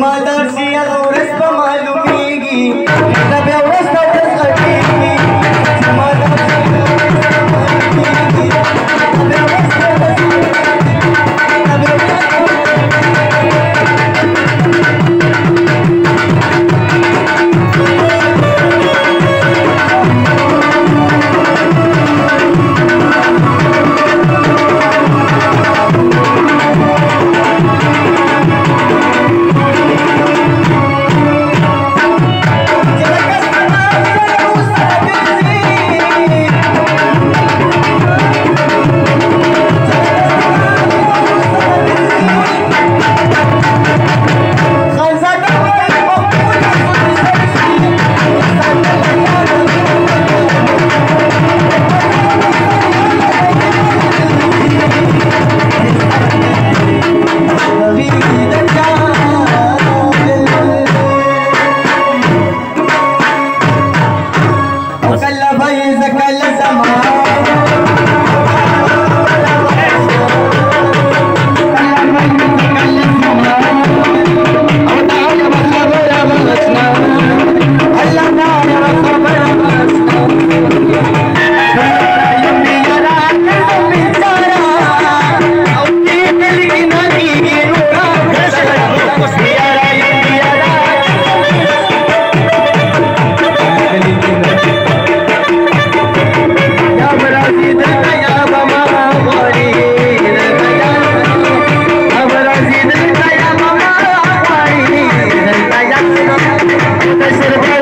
Mata they said